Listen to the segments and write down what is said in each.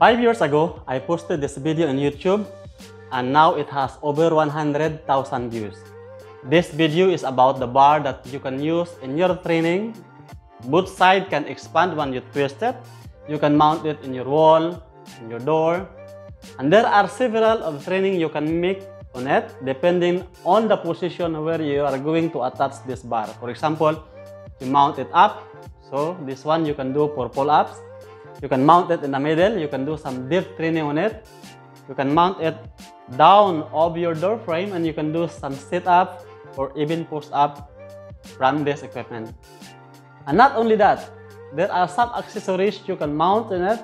Five years ago, I posted this video on YouTube and now it has over 100,000 views. This video is about the bar that you can use in your training. Both sides can expand when you twist it. You can mount it in your wall, in your door. And there are several of training you can make on it depending on the position where you are going to attach this bar. For example, you mount it up. So this one you can do for pull-ups. You can mount it in the middle. You can do some deep training on it. You can mount it down of your door frame and you can do some sit-up or even push-up from this equipment. And not only that, there are some accessories you can mount in it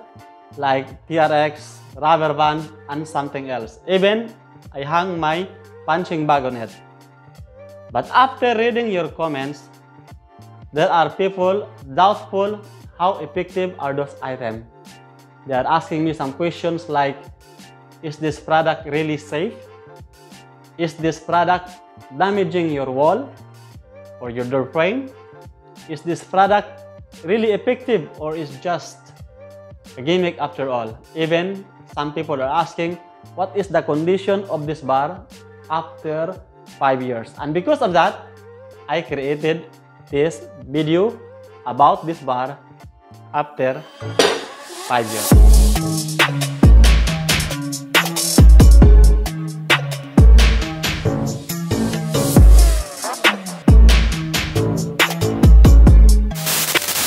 like TRX, rubber band, and something else. Even I hung my punching bag on it. But after reading your comments, there are people doubtful how effective are those items. They are asking me some questions like, is this product really safe? Is this product damaging your wall or your door frame? Is this product really effective or is just a gimmick after all? Even some people are asking, what is the condition of this bar after 5 years? And because of that, I created this video about this bar after 5 years.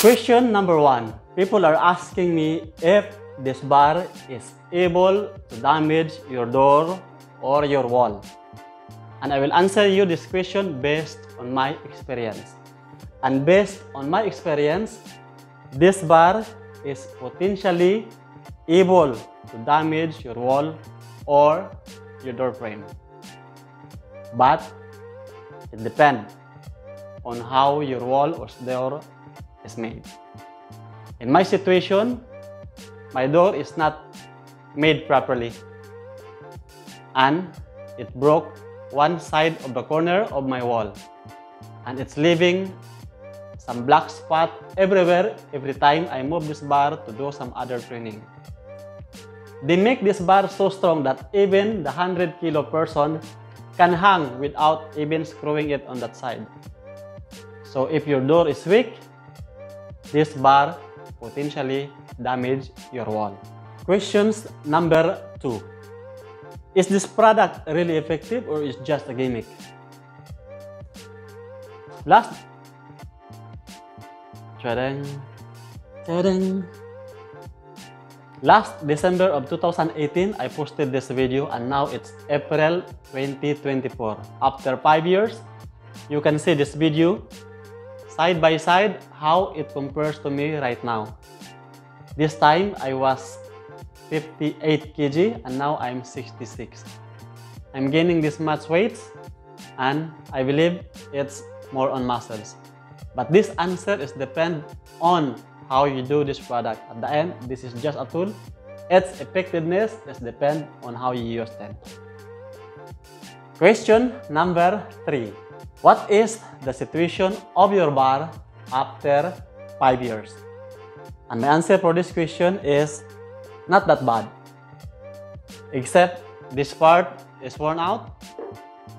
Question number one. People are asking me if this bar is able to damage your door or your wall. And I will answer you this question based on my experience. And based on my experience, this bar is potentially able to damage your wall or your door frame. But it depends on how your wall or door is made. In my situation, my door is not made properly and it broke one side of the corner of my wall and it's leaving some black spot everywhere every time I move this bar to do some other training. They make this bar so strong that even the 100 kilo person can hang without even screwing it on that side. So if your door is weak, this bar potentially damage your wall. Questions number two. Is this product really effective or is just a gimmick? Last Tadang. Tadang. Last December of 2018, I posted this video and now it's April 2024. After 5 years, you can see this video side by side how it compares to me right now. This time I was 58 kg and now I'm 66. I'm gaining this much weight and I believe it's more on muscles. But this answer is depend on how you do this product. At the end, this is just a tool. Its effectiveness is depend on how you use them. Question number three. What is the situation of your bar after 5 years? And the answer for this question is not that bad. Except this part is worn out,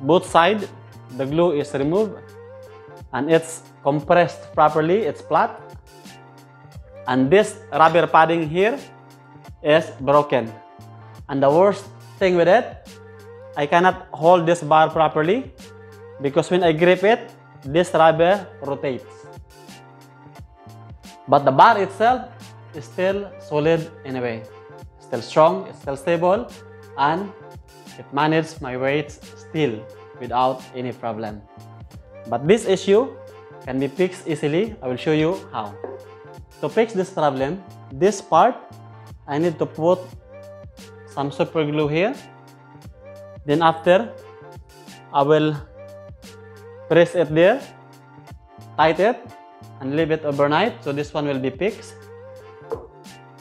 both sides, the glue is removed, and it's compressed properly, it's flat. And this rubber padding here is broken. And the worst thing with it, I cannot hold this bar properly because when I grip it, this rubber rotates. But the bar itself is still solid in a way. Still strong, it's still stable, and it manages my weight still without any problem. But this issue can be fixed easily. I will show you how. To fix this problem, this part, I need to put some super glue here. Then after, I will press it there, tight it, and leave it overnight. So this one will be fixed.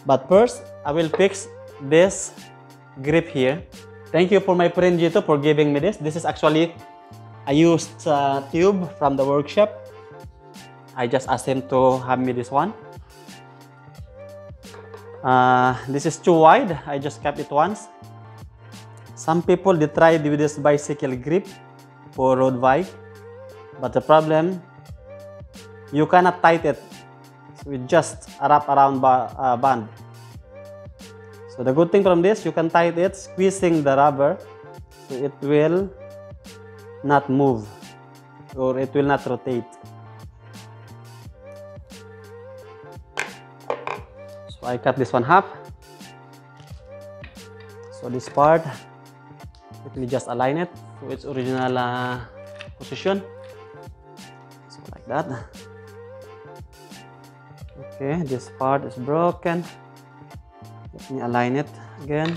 But first, I will fix this grip here. Thank you for my friend Jito for giving me this. This is actually a used uh, tube from the workshop. I just asked him to have me this one. Uh, this is too wide. I just kept it once. Some people they try with this bicycle grip for road bike, but the problem you cannot tight it with just wrap around ba uh, band. So the good thing from this, you can tight it squeezing the rubber so it will not move or it will not rotate. I cut this one half. So this part, let me just align it to its original uh, position. So like that. Okay, this part is broken let me align it again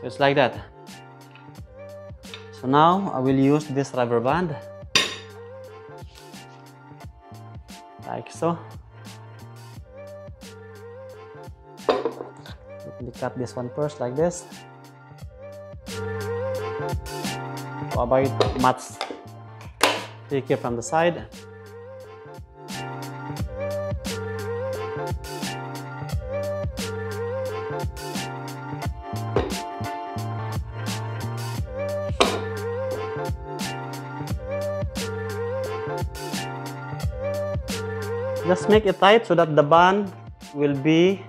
so it's like that so now I will use this rubber band like so me cut this one first like this. To avoid much sticky from the side. Just make it tight so that the band will be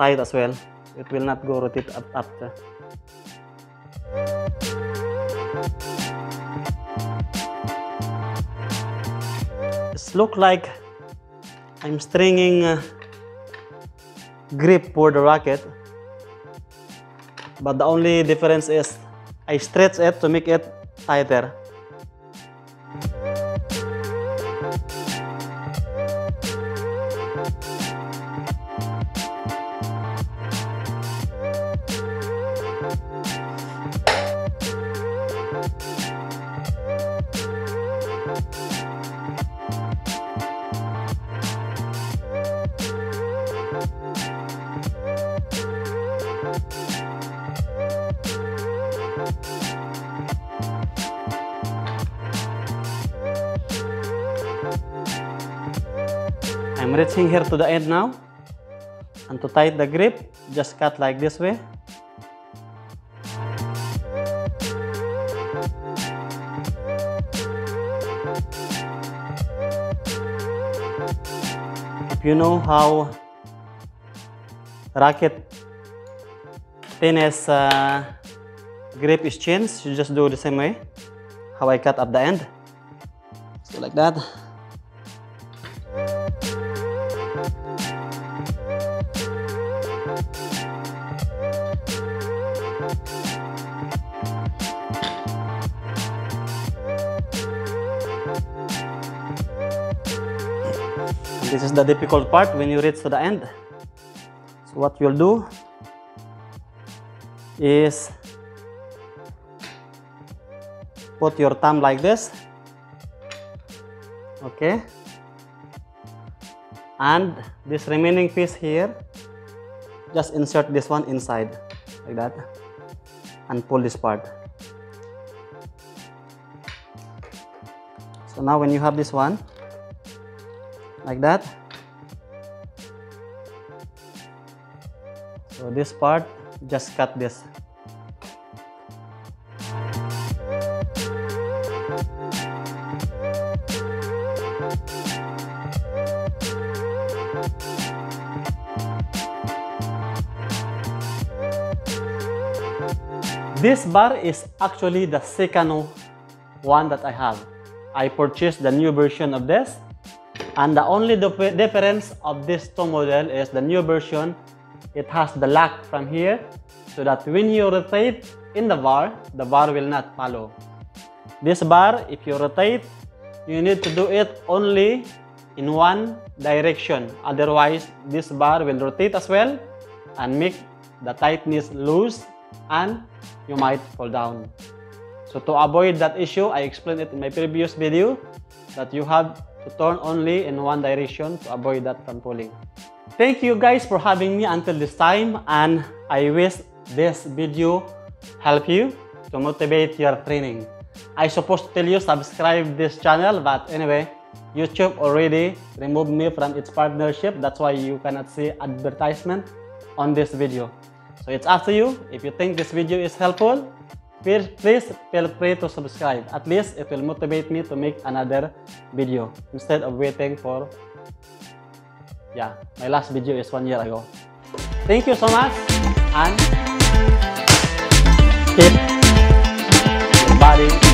tight as well. It will not go rotate up after. It's look like I'm stringing grip for the racket. But the only difference is I stretch it to make it tighter. Reaching here to the end now. And to tight the grip, just cut like this way. If you know how racket tennis uh, grip is changed, you just do the same way. How I cut at the end. So like that. This is the difficult part when you reach to the end. So what you'll do is put your thumb like this. Okay. And this remaining piece here, just insert this one inside like that and pull this part. So now when you have this one, like that? So this part just cut this. This bar is actually the second one that I have. I purchased the new version of this and the only difference of this two model is the new version, it has the lock from here so that when you rotate in the bar, the bar will not follow. This bar, if you rotate, you need to do it only in one direction. Otherwise, this bar will rotate as well and make the tightness loose and you might fall down. So to avoid that issue, I explained it in my previous video that you have to turn only in one direction to avoid that from. Thank you guys for having me until this time and I wish this video help you to motivate your training. I supposed to tell you subscribe this channel but anyway, YouTube already removed me from its partnership. That's why you cannot see advertisement on this video. So it's up to you. If you think this video is helpful, please feel free to subscribe. At least it will motivate me to make another video instead of waiting for, yeah, my last video is one year ago. Thank you so much and keep your body